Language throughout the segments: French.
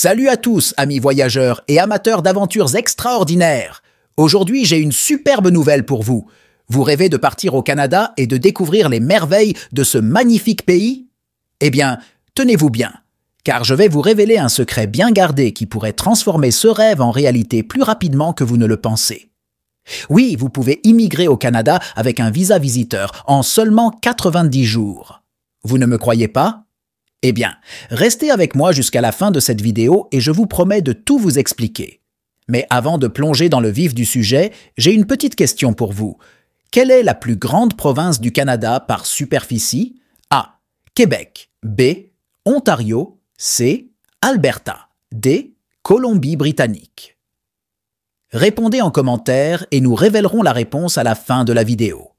Salut à tous, amis voyageurs et amateurs d'aventures extraordinaires. Aujourd'hui, j'ai une superbe nouvelle pour vous. Vous rêvez de partir au Canada et de découvrir les merveilles de ce magnifique pays? Eh bien, tenez-vous bien, car je vais vous révéler un secret bien gardé qui pourrait transformer ce rêve en réalité plus rapidement que vous ne le pensez. Oui, vous pouvez immigrer au Canada avec un visa visiteur en seulement 90 jours. Vous ne me croyez pas? Eh bien, restez avec moi jusqu'à la fin de cette vidéo et je vous promets de tout vous expliquer. Mais avant de plonger dans le vif du sujet, j'ai une petite question pour vous. Quelle est la plus grande province du Canada par superficie? A. Québec. B. Ontario. C. Alberta. D. Colombie-Britannique. Répondez en commentaire et nous révélerons la réponse à la fin de la vidéo.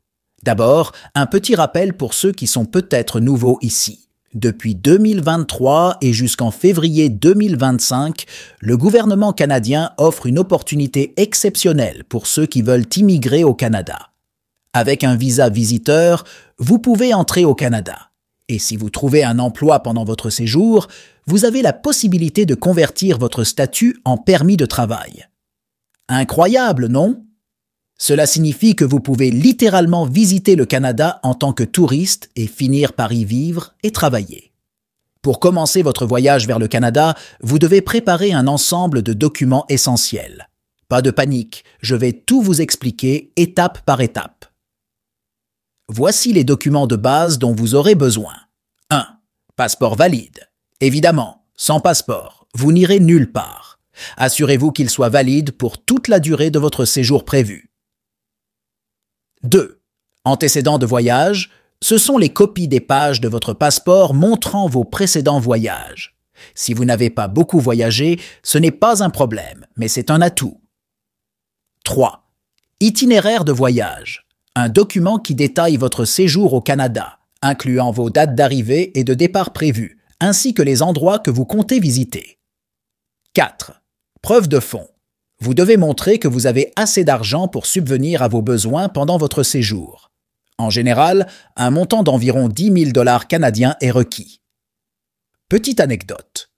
D'abord, un petit rappel pour ceux qui sont peut-être nouveaux ici. Depuis 2023 et jusqu'en février 2025, le gouvernement canadien offre une opportunité exceptionnelle pour ceux qui veulent immigrer au Canada. Avec un visa visiteur, vous pouvez entrer au Canada. Et si vous trouvez un emploi pendant votre séjour, vous avez la possibilité de convertir votre statut en permis de travail. Incroyable, non? Cela signifie que vous pouvez littéralement visiter le Canada en tant que touriste et finir par y vivre et travailler. Pour commencer votre voyage vers le Canada, vous devez préparer un ensemble de documents essentiels. Pas de panique, je vais tout vous expliquer étape par étape. Voici les documents de base dont vous aurez besoin. 1. Passeport valide. Évidemment, sans passeport, vous n'irez nulle part. Assurez-vous qu'il soit valide pour toute la durée de votre séjour prévu. 2. Antécédents de voyage, ce sont les copies des pages de votre passeport montrant vos précédents voyages. Si vous n'avez pas beaucoup voyagé, ce n'est pas un problème, mais c'est un atout. 3. Itinéraire de voyage, un document qui détaille votre séjour au Canada, incluant vos dates d'arrivée et de départ prévues, ainsi que les endroits que vous comptez visiter. 4. Preuve de fonds, vous devez montrer que vous avez assez d'argent pour subvenir à vos besoins pendant votre séjour. En général, un montant d'environ 10 000 dollars canadiens est requis. Petite anecdote.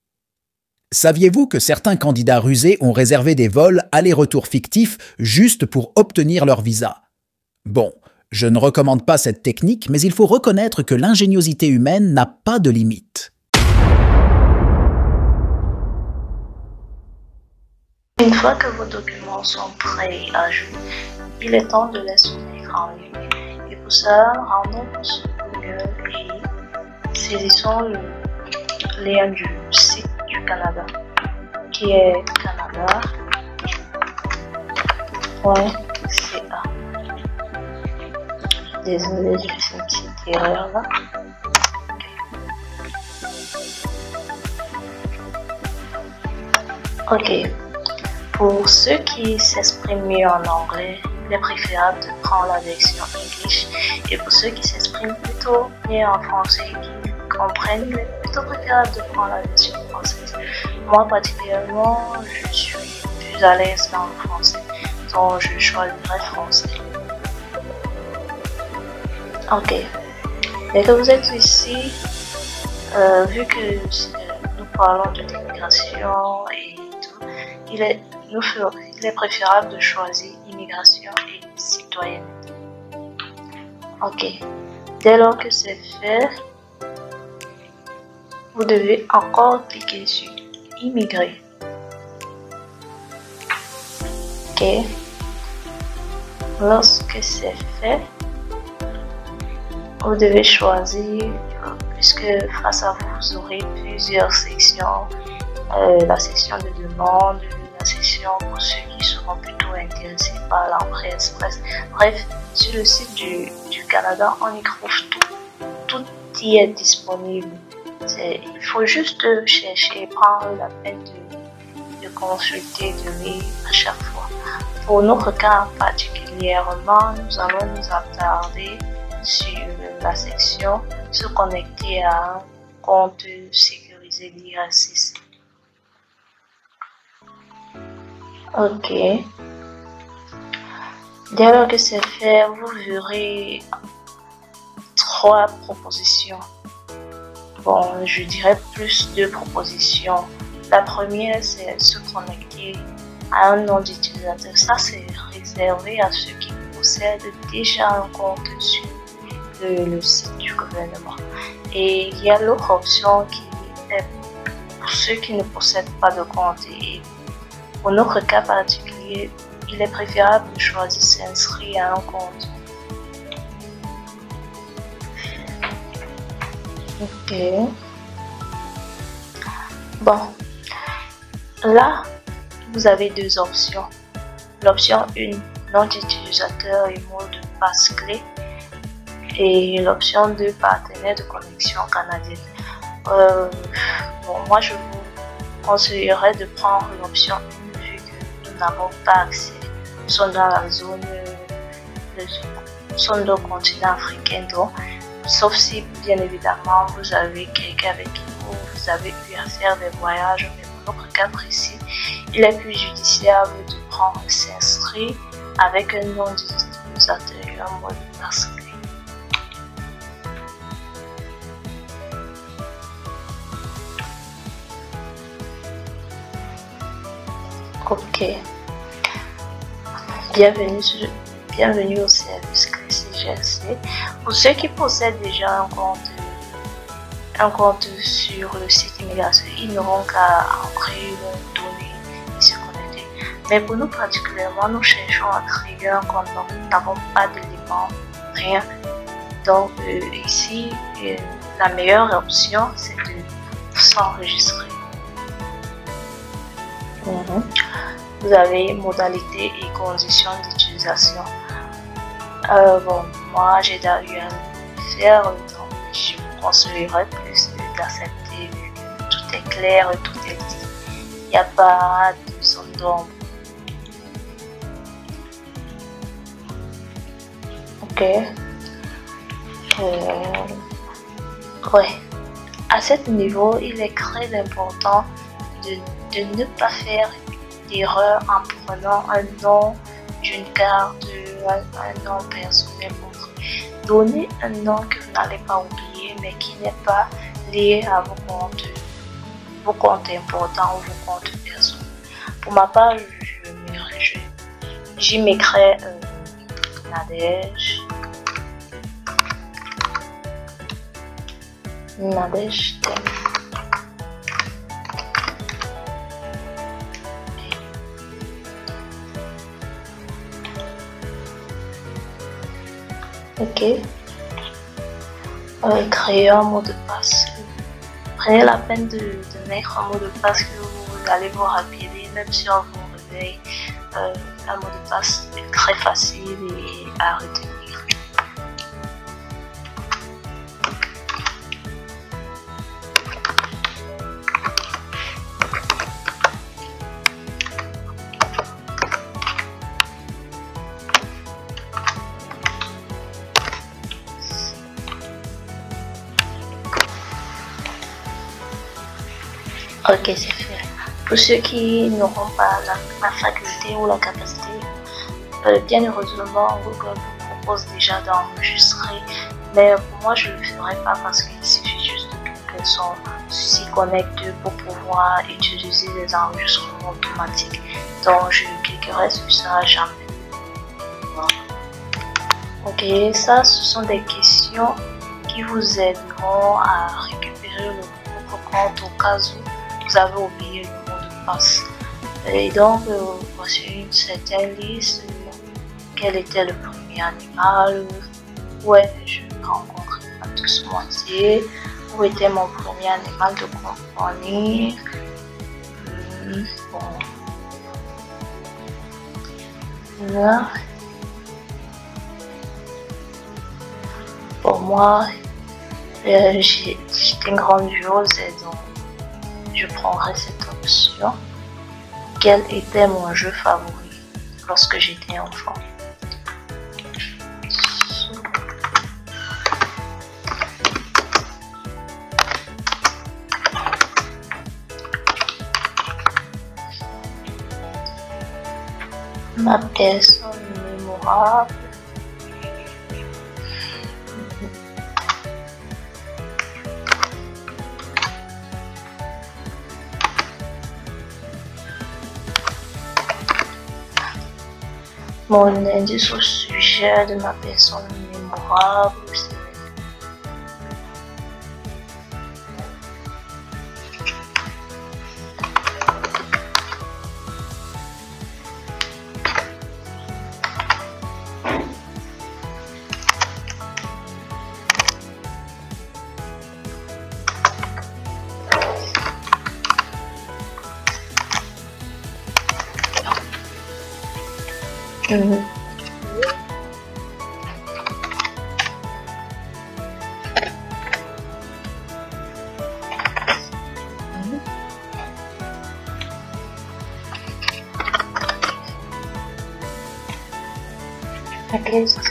Saviez-vous que certains candidats rusés ont réservé des vols aller-retour fictifs juste pour obtenir leur visa? Bon, je ne recommande pas cette technique, mais il faut reconnaître que l'ingéniosité humaine n'a pas de limite. Une fois que vos documents sont prêts à jouer, il est temps de les soumettre en ligne. Et pour ça, rendons sur Google et saisissons le lien du site du Canada, qui est canada.ca. Désolé, j'ai fait une petite erreur là. Ok, pour ceux qui s'expriment mieux en anglais, il est préférable de prendre la version English. Et pour ceux qui s'expriment plutôt mieux en français et qui comprennent, il est plutôt préférable de prendre la version française. Moi particulièrement, je suis plus à l'aise dans le français, donc je choisirai français. Ok. Dès que vous êtes ici, euh, vu que nous parlons de l'immigration et tout, il est il est préférable de choisir immigration et citoyenneté. Ok. Dès lors que c'est fait, vous devez encore cliquer sur immigrer. Ok. Lorsque c'est fait, vous devez choisir, puisque face à vous, vous aurez plusieurs sections. Euh, la section de demande, seront plutôt intéressés par l'entrée express. Bref, sur le site du, Canada, on y trouve tout. Tout y est disponible. il faut juste chercher, prendre la peine de, consulter, de lire à chaque fois. Pour notre cas particulièrement, nous allons nous attarder sur la section se connecter à un compte sécurisé d'IRSIS. Ok. Dès lors que c'est fait, vous verrez trois propositions. Bon, je dirais plus deux propositions. La première, c'est se connecter à un nom d'utilisateur. Ça, c'est réservé à ceux qui possèdent déjà un compte sur le, site du gouvernement. Et il y a l'autre option qui est pour ceux qui ne possèdent pas de compte. Pour notre cas particulier, il est préférable de choisir s'inscrire à un compte. Ok. Bon. Là, vous avez deux options. L'option 1, nom d'utilisateur et mot de passe clé. Et l'option 2, partenaire de connexion canadienne. Euh, bon, moi, je vous conseillerais de prendre l'option 1 vu que nous n'avons pas accès. Sommes dans la zone, sommes dans le continent africain. Donc, sauf si, bien évidemment, vous avez quelqu'un avec qui vous, avez eu à faire des voyages. Mais pour notre cas précis, il est plus judiciable de prendre s'inscrire avec un nom d'utilisateur et un mot de Ok. Bienvenue, bienvenue au service CGLC. Pour ceux qui possèdent déjà un compte, un compte sur le site immigration, ils n'auront qu'à entrer leurs données et se connecter. Mais pour nous particulièrement, nous cherchons à créer un compte, donc nous n'avons pas d'éléments, rien. Donc euh, ici, euh, la meilleure option, c'est de s'enregistrer. Vous avez modalité et conditions d'utilisation. Euh, bon, moi j'ai eu à faire, donc je vous conseillerais plus d'accepter tout est clair, tout est dit. Il n'y a pas de zone. Ok. Euh, ouais. À ce niveau, il est très important de, de ne pas faire d'erreur en prenant un nom d'une carte, un, nom personnel. Donnez un nom que vous n'allez pas oublier, mais qui n'est pas lié à vos comptes, vos comptes importants ou vos comptes personnels. Pour ma part, je, j'y mettrai euh, Nadège. Nadège Euh, créer un mot de passe. Prenez la peine de, mettre un mot de passe que vous allez vous rappeler, même si on vous réveille. Euh, un mot de passe est très facile et à retenir. Ok, c'est fait. Pour ceux qui n'auront pas la, faculté ou la capacité, euh, bien heureusement, Google vous propose déjà d'enregistrer. Mais pour moi, je ne le ferai pas parce qu'il suffit juste que personne s'y connecte pour pouvoir utiliser les enregistrements automatiques. Donc, je cliquerai sur ça jamais. Ok, ça, ce sont des questions qui vous aideront à récupérer le compte au cas où vous avez oublié le mot de passe. Et donc, euh, voici une certaine liste. Quel était le premier animal Ouais, je rencontré pas tous moitié. Où était mon premier animal de compagnie. Là. Pour moi, euh, j'étais grandiose et donc je prendrai cette option. Quel était mon jeu favori lorsque j'étais enfant? Ma personne mémorable Mon indice au sujet de ma personne mémorable, c'est Mhm. Ok, c'est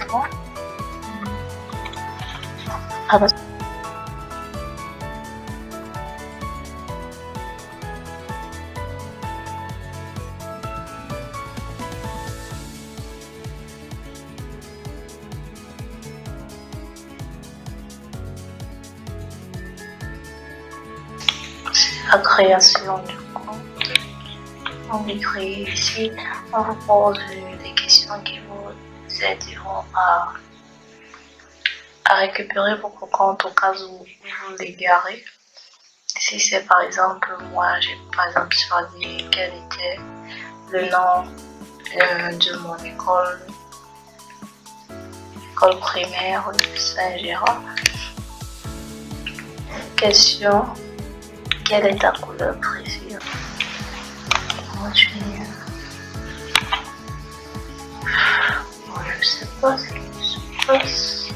la création du compte. On écrit ici, on vous pose des questions qui vous aideront à, à récupérer votre compte au cas où vous l'égarez. Ici, c'est par exemple, moi, j'ai par exemple choisi quel était le nom euh, de mon école, école primaire de Saint-Gérard. Question quelle est ta couleur préférée Moi, je vais... Je sais pas ce qui se passe.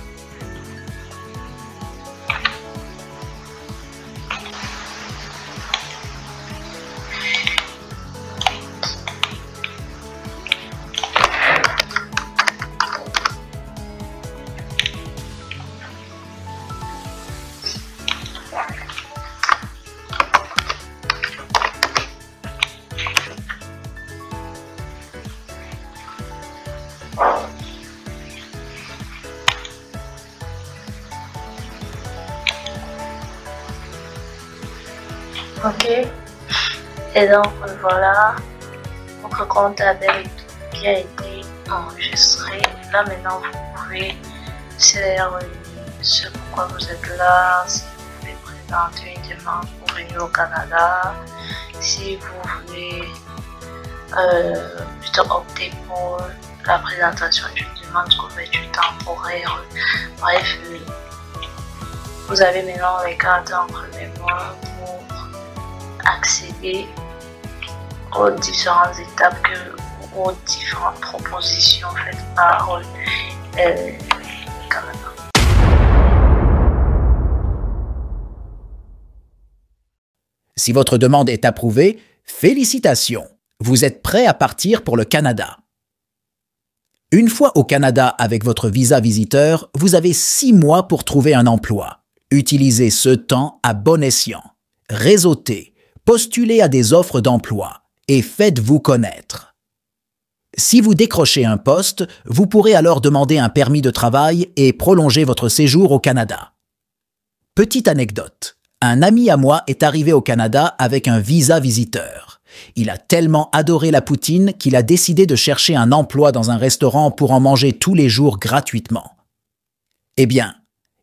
Ok. Et donc voilà, votre compte qui a été enregistré. Là maintenant vous pouvez faire ce pourquoi vous êtes là, si vous voulez présenter une demande pour venir au Canada, si vous voulez euh, plutôt opter pour la présentation d'une demande de couverture temporaire. Bref, vous avez maintenant les cartes entre les mains accéder aux différentes étapes que, aux différentes propositions faites par euh, Canada. Si votre demande est approuvée, félicitations, vous êtes prêt à partir pour le Canada. Une fois au Canada avec votre visa visiteur, vous avez six mois pour trouver un emploi. Utilisez ce temps à bon escient. Réseautez, postulez à des offres d'emploi et faites-vous connaître. Si vous décrochez un poste, vous pourrez alors demander un permis de travail et prolonger votre séjour au Canada. Petite anecdote. Un ami à moi est arrivé au Canada avec un visa visiteur. Il a tellement adoré la poutine qu'il a décidé de chercher un emploi dans un restaurant pour en manger tous les jours gratuitement. Eh bien,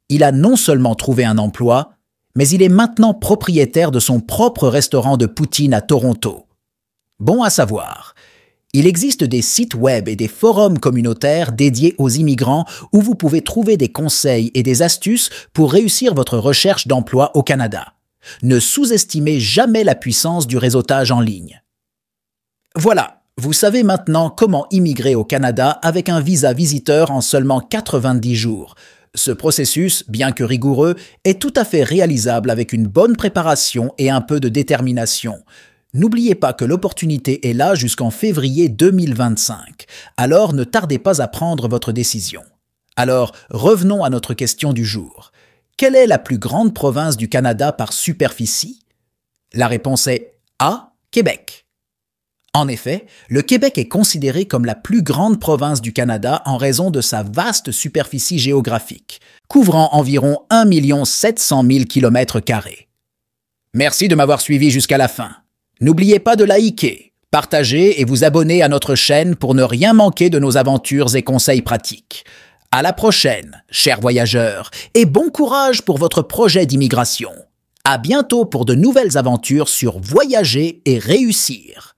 il a non seulement trouvé un emploi, mais il est maintenant propriétaire de son propre restaurant de poutine à Toronto. Bon à savoir, il existe des sites web et des forums communautaires dédiés aux immigrants où vous pouvez trouver des conseils et des astuces pour réussir votre recherche d'emploi au Canada. Ne sous-estimez jamais la puissance du réseautage en ligne. Voilà, vous savez maintenant comment immigrer au Canada avec un visa visiteur en seulement 90 jours. Ce processus, bien que rigoureux, est tout à fait réalisable avec une bonne préparation et un peu de détermination. N'oubliez pas que l'opportunité est là jusqu'en février 2025, alors ne tardez pas à prendre votre décision. Alors, revenons à notre question du jour. Quelle est la plus grande province du Canada par superficie? La réponse est A. Québec. En effet, le Québec est considéré comme la plus grande province du Canada en raison de sa vaste superficie géographique, couvrant environ 1 700 000 km. Merci de m'avoir suivi jusqu'à la fin. N'oubliez pas de liker, Partagez et vous abonnez à notre chaîne pour ne rien manquer de nos aventures et conseils pratiques. À la prochaine, chers voyageurs, et bon courage pour votre projet d'immigration. À bientôt pour de nouvelles aventures sur Voyager et réussir.